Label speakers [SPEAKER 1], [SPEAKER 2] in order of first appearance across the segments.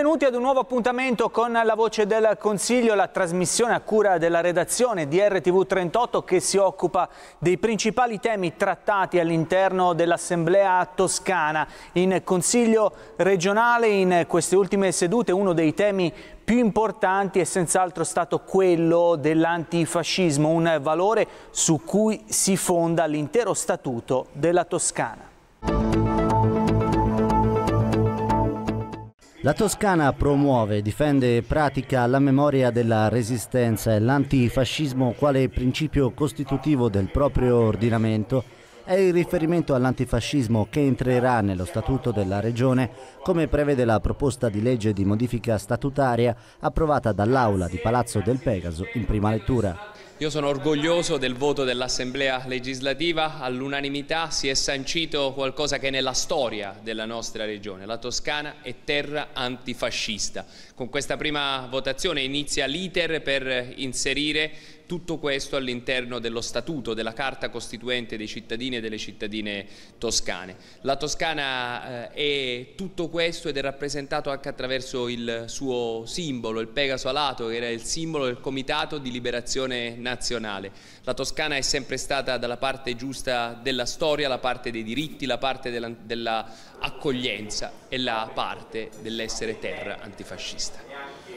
[SPEAKER 1] Benvenuti ad un nuovo appuntamento con la voce del Consiglio, la trasmissione a cura della redazione di RTV 38 che si occupa dei principali temi trattati all'interno dell'Assemblea toscana. In Consiglio regionale in queste ultime sedute uno dei temi più importanti è senz'altro stato quello dell'antifascismo, un valore su cui si fonda l'intero statuto della Toscana.
[SPEAKER 2] La Toscana promuove, difende e pratica la memoria della resistenza e l'antifascismo quale principio costitutivo del proprio ordinamento è il riferimento all'antifascismo che entrerà nello statuto della Regione come prevede la proposta di legge di modifica statutaria approvata dall'Aula di Palazzo del Pegaso in prima lettura.
[SPEAKER 3] Io sono orgoglioso del voto dell'Assemblea legislativa, all'unanimità si è sancito qualcosa che è nella storia della nostra regione, la Toscana è terra antifascista. Con questa prima votazione inizia l'iter per inserire tutto questo all'interno dello statuto, della carta costituente dei cittadini e delle cittadine toscane. La Toscana eh, è tutto questo ed è rappresentato anche attraverso il suo simbolo, il Pegaso alato, che era il simbolo del Comitato di Liberazione Nazionale. La Toscana è sempre stata dalla parte giusta della storia, la parte dei diritti, la parte dell'accoglienza della e la parte dell'essere terra antifascista.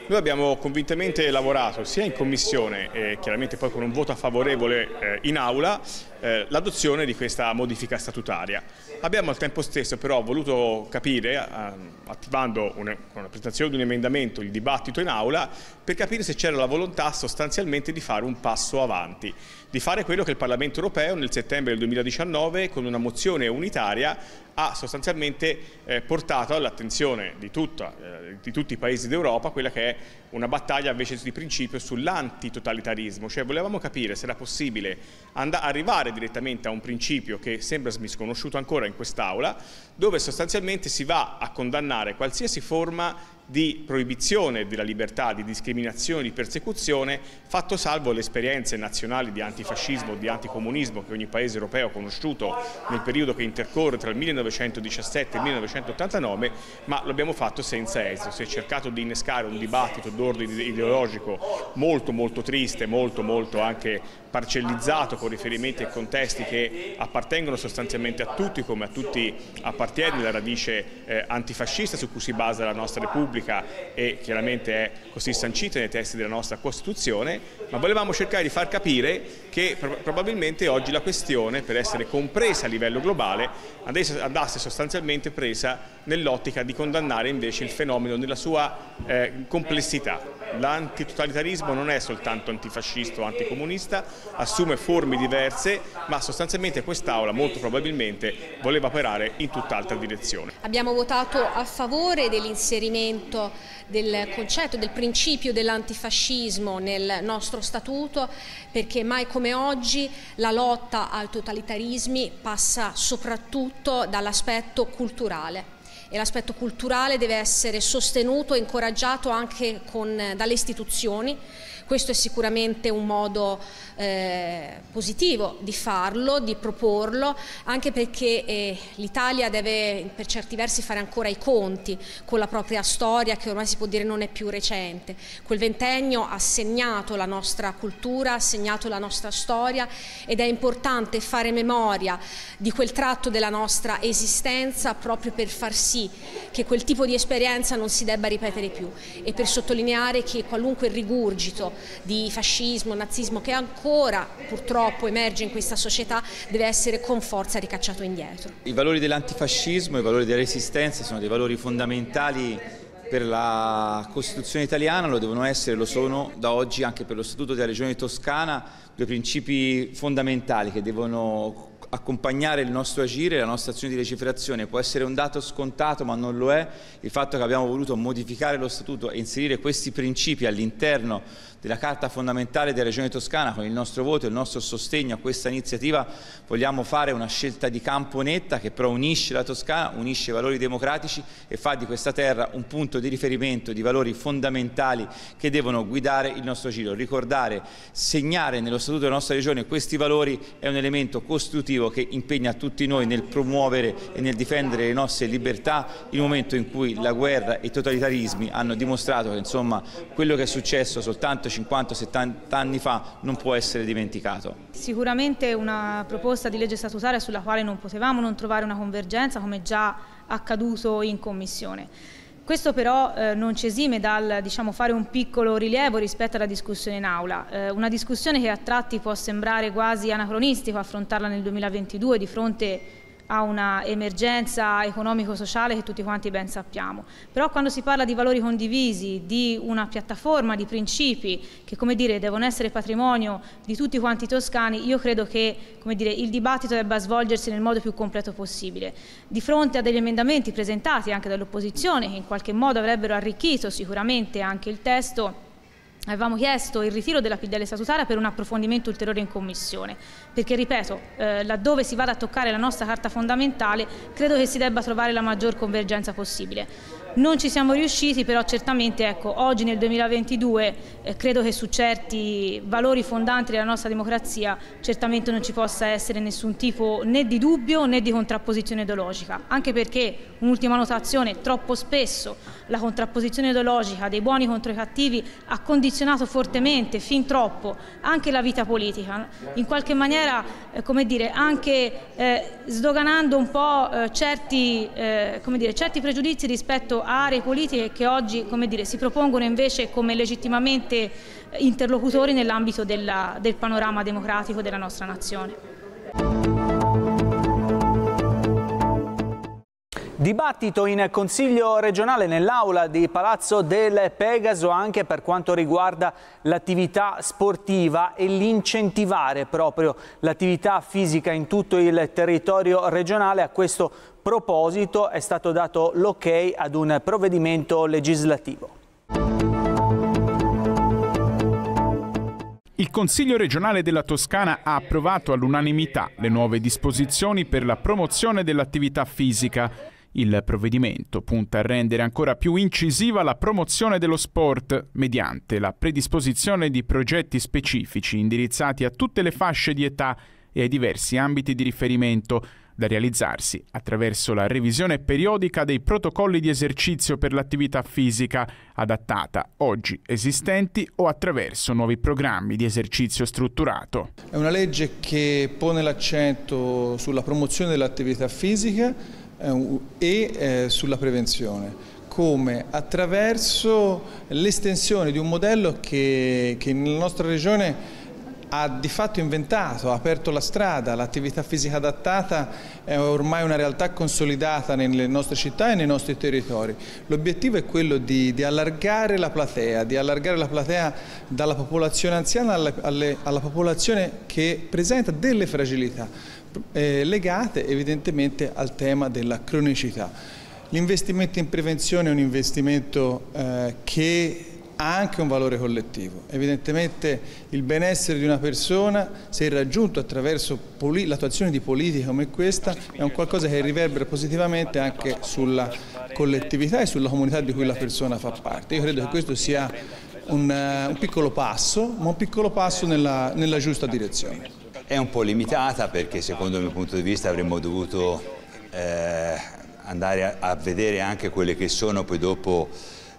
[SPEAKER 4] Noi abbiamo convintamente lavorato sia in Commissione e chiaramente poi con un voto favorevole eh, in Aula eh, l'adozione di questa modifica statutaria. Abbiamo al tempo stesso però voluto capire, eh, attivando una, con la presentazione di un emendamento, il dibattito in Aula, per capire se c'era la volontà sostanzialmente di fare un passo avanti, di fare quello che il Parlamento europeo nel settembre del 2019 con una mozione unitaria ha sostanzialmente eh, portato all'attenzione di, eh, di, tutti i paesi d'Europa quella che è una battaglia invece di principio sull'antitotalitarismo, cioè volevamo capire se era possibile arrivare direttamente a un principio che sembra misconosciuto ancora in quest'Aula, dove sostanzialmente si va a condannare qualsiasi forma di proibizione della libertà, di discriminazione, di persecuzione, fatto salvo le esperienze nazionali di antifascismo, di anticomunismo che ogni paese europeo ha conosciuto nel periodo che intercorre tra il 1917 e il 1989, ma lo abbiamo fatto senza esito. Si è cercato di innescare un dibattito d'ordine ideologico molto molto triste, molto molto anche parcellizzato con riferimenti e contesti che appartengono sostanzialmente a tutti come a tutti appartiene la radice eh, antifascista su cui si basa la nostra Repubblica e chiaramente è così sancita nei testi della nostra Costituzione, ma volevamo cercare di far capire che probabilmente oggi la questione per essere compresa a livello globale andasse sostanzialmente presa nell'ottica di condannare invece il fenomeno nella sua eh, complessità l'antitotalitarismo non è soltanto antifascista o anticomunista, assume forme diverse, ma sostanzialmente quest'Aula molto probabilmente voleva operare in tutt'altra direzione.
[SPEAKER 5] Abbiamo votato a favore dell'inserimento del concetto, del principio dell'antifascismo nel nostro statuto perché mai come oggi la lotta ai totalitarismi passa soprattutto dall'aspetto culturale e l'aspetto culturale deve essere sostenuto e incoraggiato anche con, dalle istituzioni questo è sicuramente un modo eh, positivo di farlo, di proporlo, anche perché eh, l'Italia deve per certi versi fare ancora i conti con la propria storia che ormai si può dire non è più recente. Quel ventennio ha segnato la nostra cultura, ha segnato la nostra storia ed è importante fare memoria di quel tratto della nostra esistenza proprio per far sì che quel tipo di esperienza non si debba ripetere più e per sottolineare che qualunque rigurgito di fascismo, nazismo che ancora purtroppo emerge in questa società deve essere con forza ricacciato indietro.
[SPEAKER 6] I valori dell'antifascismo, i valori della resistenza sono dei valori fondamentali per la Costituzione italiana, lo devono essere, lo sono da oggi anche per lo Statuto della Regione Toscana, due principi fondamentali che devono accompagnare il nostro agire, la nostra azione di legiferazione. Può essere un dato scontato, ma non lo è, il fatto che abbiamo voluto modificare lo Statuto e inserire questi principi all'interno della Carta fondamentale della Regione Toscana, con il nostro voto e il nostro sostegno a questa iniziativa vogliamo fare una scelta di campo netta che però unisce la Toscana, unisce i valori democratici e fa di questa terra un punto di riferimento di valori fondamentali che devono guidare il nostro giro. Ricordare, segnare nello Statuto della nostra Regione questi valori è un elemento costitutivo che impegna tutti noi nel promuovere e nel difendere le nostre libertà in un momento in cui la guerra e i totalitarismi hanno dimostrato che insomma, quello che è successo soltanto 50-70 anni fa non può essere dimenticato.
[SPEAKER 7] Sicuramente una proposta di legge statutaria sulla quale non potevamo non trovare una convergenza come già accaduto in Commissione. Questo però eh, non ci esime dal diciamo, fare un piccolo rilievo rispetto alla discussione in aula, eh, una discussione che a tratti può sembrare quasi anacronistico affrontarla nel 2022 di fronte a una emergenza economico-sociale che tutti quanti ben sappiamo. Però quando si parla di valori condivisi, di una piattaforma di principi che come dire, devono essere patrimonio di tutti quanti i toscani, io credo che come dire, il dibattito debba svolgersi nel modo più completo possibile. Di fronte a degli emendamenti presentati anche dall'opposizione che in qualche modo avrebbero arricchito sicuramente anche il testo, Avevamo chiesto il ritiro della PDL statutaria per un approfondimento ulteriore in Commissione, perché ripeto, eh, laddove si vada a toccare la nostra Carta fondamentale, credo che si debba trovare la maggior convergenza possibile. Non ci siamo riusciti, però certamente ecco, oggi nel 2022 eh, credo che su certi valori fondanti della nostra democrazia certamente non ci possa essere nessun tipo né di dubbio né di contrapposizione ideologica, anche perché, un'ultima notazione, troppo spesso la contrapposizione ideologica dei buoni contro i cattivi ha condizionato fortemente, fin troppo, anche la vita politica, in qualche maniera, eh, come dire, anche eh, sdoganando un po' eh, certi, eh, dire, certi pregiudizi rispetto aree politiche che oggi dire, si propongono invece come legittimamente interlocutori nell'ambito del panorama democratico della nostra nazione.
[SPEAKER 1] Dibattito in Consiglio regionale nell'aula di Palazzo del Pegaso anche per quanto riguarda l'attività sportiva e l'incentivare proprio l'attività fisica in tutto il territorio regionale. A questo proposito è stato dato l'ok ad un provvedimento legislativo.
[SPEAKER 8] Il Consiglio regionale della Toscana ha approvato all'unanimità le nuove disposizioni per la promozione dell'attività fisica il provvedimento punta a rendere ancora più incisiva la promozione dello sport mediante la predisposizione di progetti specifici indirizzati a tutte le fasce di età e ai diversi ambiti di riferimento da realizzarsi attraverso la revisione periodica dei protocolli di esercizio per l'attività fisica adattata oggi esistenti o attraverso nuovi programmi di esercizio strutturato.
[SPEAKER 9] È una legge che pone l'accento sulla promozione dell'attività fisica eh, e eh, sulla prevenzione come attraverso l'estensione di un modello che, che nella nostra regione ha di fatto inventato, ha aperto la strada, l'attività fisica adattata è ormai una realtà consolidata nelle nostre città e nei nostri territori. L'obiettivo è quello di, di, allargare la platea, di allargare la platea dalla popolazione anziana alle, alle, alla popolazione che presenta delle fragilità eh, legate evidentemente al tema della cronicità. L'investimento in prevenzione è un investimento eh, che ha anche un valore collettivo. Evidentemente il benessere di una persona, se raggiunto attraverso l'attuazione di politiche come questa, è un qualcosa che riverbera positivamente anche sulla collettività e sulla comunità di cui la persona fa parte. Io credo che questo sia un, un piccolo passo, ma un piccolo passo nella, nella giusta direzione.
[SPEAKER 10] È un po' limitata perché secondo il mio punto di vista avremmo dovuto eh, andare a, a, vedere anche quelle che sono poi dopo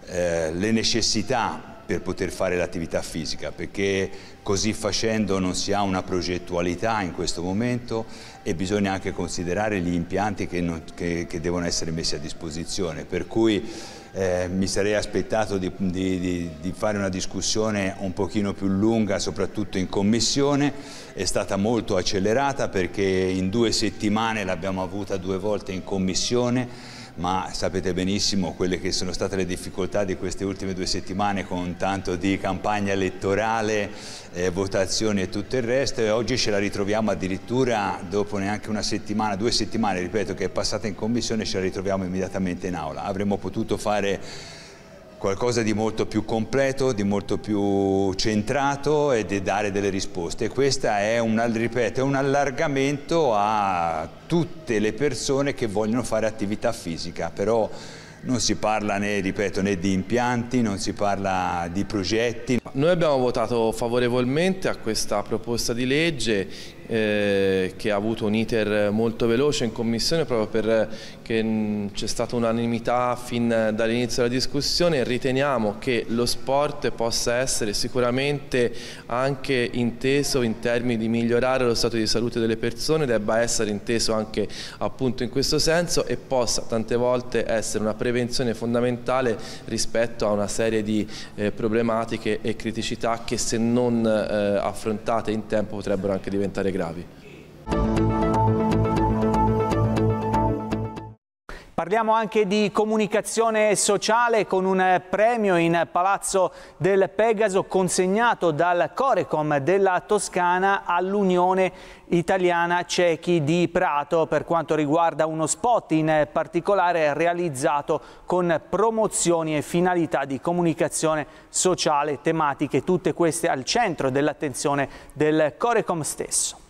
[SPEAKER 10] eh, le necessità per poter fare l'attività fisica, perché così facendo non si ha una progettualità in questo momento e bisogna anche considerare gli impianti che, non, che, che devono essere messi a disposizione. Per cui eh, mi sarei aspettato di, di, di, di, fare una discussione un pochino più lunga, soprattutto in commissione, è stata molto accelerata perché in due settimane l'abbiamo avuta due volte in commissione, ma sapete benissimo quelle che sono state le difficoltà di queste ultime due settimane con tanto di campagna elettorale, eh, votazioni e tutto il resto e oggi ce la ritroviamo addirittura dopo neanche una settimana, due settimane, ripeto, che è passata in commissione ce la ritroviamo immediatamente in aula. Avremmo potuto fare qualcosa di molto più completo, di molto più centrato e di dare delle risposte. Questo è un, è un allargamento a tutte le persone che vogliono fare attività fisica, però non si parla né, ripeto, né di impianti, non si parla di progetti.
[SPEAKER 11] Noi abbiamo votato favorevolmente a questa proposta di legge eh, che ha avuto un iter molto veloce in commissione proprio perché c'è stata unanimità fin dall'inizio della discussione. E riteniamo che lo sport possa essere sicuramente anche inteso in termini di migliorare lo stato di salute delle persone, debba essere inteso anche appunto in questo senso e possa tante volte essere una prevenzione fondamentale rispetto a una serie di eh, problematiche e criticità che se non eh, affrontate in tempo potrebbero anche diventare gravi.
[SPEAKER 1] Parliamo anche di comunicazione sociale con un premio in Palazzo del Pegaso consegnato dal Corecom della Toscana all'Unione Italiana Cechi di Prato per quanto riguarda uno spot in particolare realizzato con promozioni e finalità di comunicazione sociale tematiche, tutte queste al centro dell'attenzione del Corecom stesso.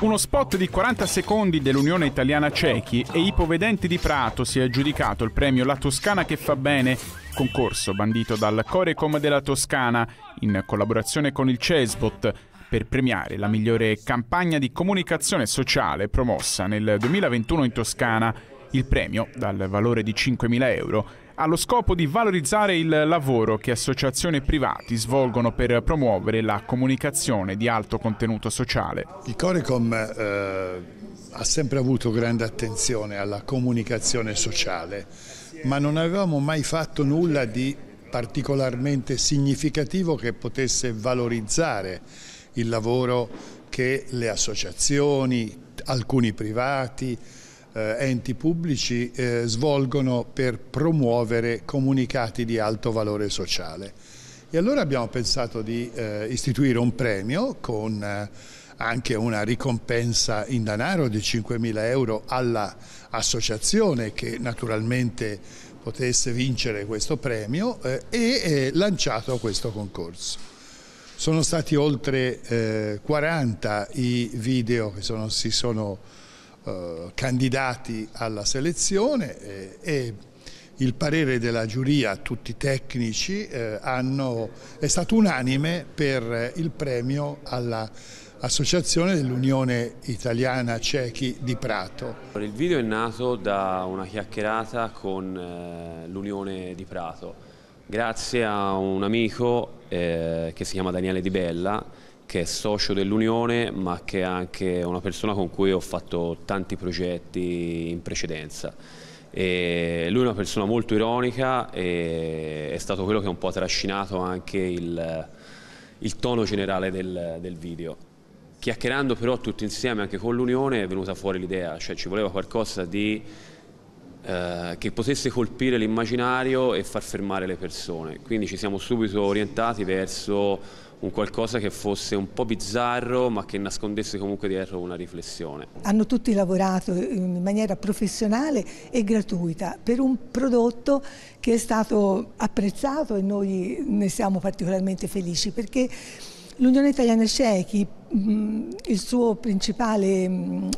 [SPEAKER 8] Uno spot di 40 secondi dell'Unione Italiana Cechi e Ipovedenti di Prato si è aggiudicato il premio La Toscana che fa bene, concorso bandito dal Corecom della Toscana in collaborazione con il CESBOT per premiare la migliore campagna di comunicazione sociale promossa nel 2021 in Toscana. Il premio, dal valore di 5.000 euro, ha lo scopo di valorizzare il lavoro che associazioni e privati svolgono per promuovere la comunicazione di alto contenuto sociale.
[SPEAKER 12] Il Corecom eh, ha sempre avuto grande attenzione alla comunicazione sociale, ma non avevamo mai fatto nulla di particolarmente significativo che potesse valorizzare il lavoro che le associazioni, alcuni privati, enti pubblici eh, svolgono per promuovere comunicati di alto valore sociale. E allora abbiamo pensato di eh, istituire un premio con eh, anche una ricompensa in denaro di 5.000 euro all'associazione che naturalmente potesse vincere questo premio eh, e eh, lanciato questo concorso. Sono stati oltre 40 i video che sono, si sono eh, candidati alla selezione eh, e il parere della giuria, tutti tecnici, eh, hanno, è stato unanime per il premio all'Associazione dell'Unione Italiana Cechi di Prato.
[SPEAKER 13] Il video è nato da una chiacchierata con eh, l'Unione di Prato, grazie a un amico eh, che si chiama Daniele Di Bella che è socio dell'Unione ma che è anche una persona con cui ho fatto tanti progetti in precedenza. E lui è una persona molto ironica e è stato quello che ha un po' trascinato anche il, il tono generale del, del video. Chiacchierando però tutti insieme anche con l'Unione è venuta fuori l'idea, cioè ci voleva qualcosa di, eh, che potesse colpire l'immaginario e far fermare le persone. Quindi ci siamo subito orientati verso un qualcosa che fosse un po' bizzarro ma che nascondesse comunque dietro una riflessione.
[SPEAKER 14] Hanno tutti lavorato in maniera professionale e gratuita per un prodotto che è stato apprezzato e noi ne siamo particolarmente felici perché l'Unione Italiana Cechi il suo principale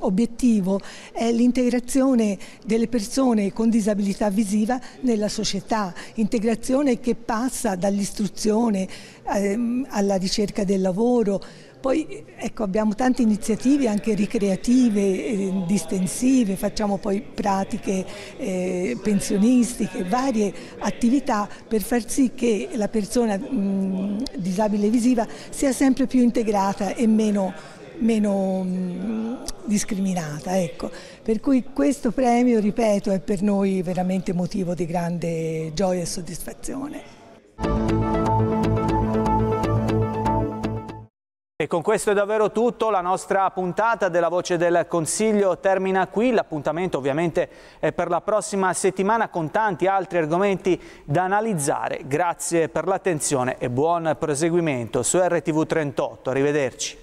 [SPEAKER 14] obiettivo è l'integrazione delle persone con disabilità visiva nella società, integrazione che passa dall'istruzione ehm, alla ricerca del lavoro, poi ecco, abbiamo tante iniziative anche ricreative, eh, distensive, facciamo poi pratiche eh, pensionistiche, varie attività per far sì che la persona mh, disabile visiva sia sempre più integrata e meno, meno mh, discriminata. Ecco. Per cui questo premio, ripeto, è per noi veramente motivo di grande gioia e soddisfazione.
[SPEAKER 1] E con questo è davvero tutto, la nostra puntata della Voce del Consiglio termina qui, l'appuntamento ovviamente è per la prossima settimana con tanti altri argomenti da analizzare. Grazie per l'attenzione e buon proseguimento su RTV 38, arrivederci.